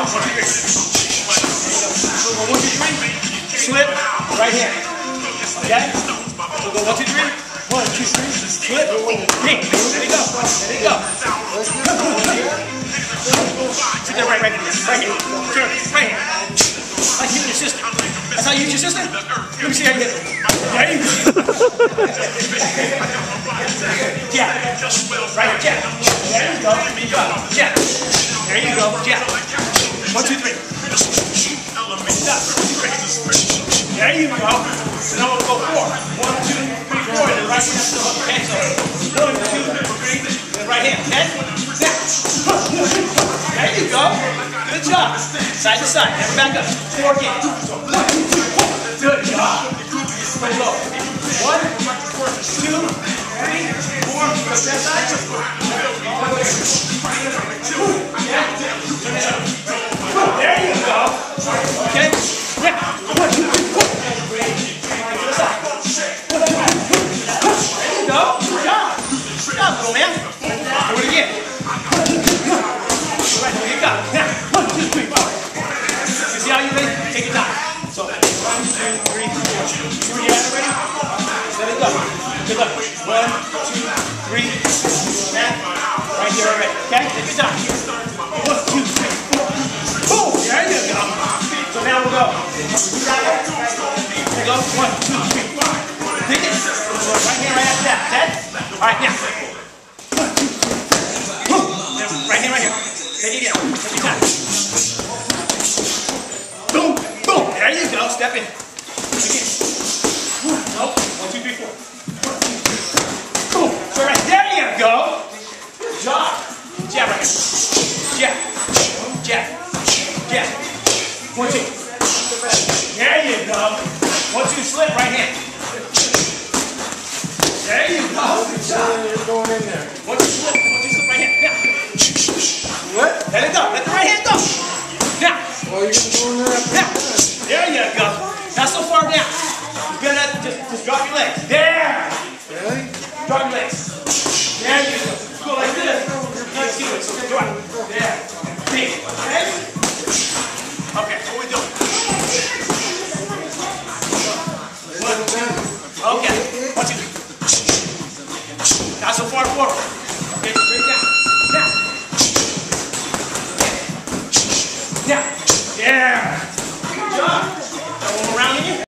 one, two, three. Slip, right hand. Okay? We'll go one, two, three. One, two, three. Slip. Pink. There you go. There you go. Sit there right, right hand. Right hand. Right hand. Like and your sister. That's how you use your sister? Let me see how you hit it. Go. jab. Right, jab. There you go. Go. Jab. There you go. Jab. There you go. Now we'll go four. One, two, three, four. And then right hand still up. Okay, so one, two, three. Then right hand. Okay? There you go. Good job. Side to side. Never back up. Four again. Good job. One, two, three, four. Side. Okay? Yeah. You go. Little man. Do it again. Right, here you. You see how you ready? Take. So, at already? Let go. Good luck. One, two, three. Now, right here already. Okay? Take your time. One, Here. One, two, three, four. Take it. Right here, right after that. Okay? All right, now. Right here, right here. Take it again. Your time. Boom, boom. There you go. Step in. Again. Nope. One, two, three, four. Boom. So there you go. Job. Jab right here. Jab. Jab. Jab. One, two. You. Slip right hand. There you go. Good job. You're going in there. One, two, slip. One, two, slip right hand. Now. What? Let it go. Let the right hand go. Now. Oh, you're gonna go in there Now, there you go. Not so far down. You're gonna just, just drop your legs. There. Really? Drop your legs. One, two. Okay. One, two. Not so far forward.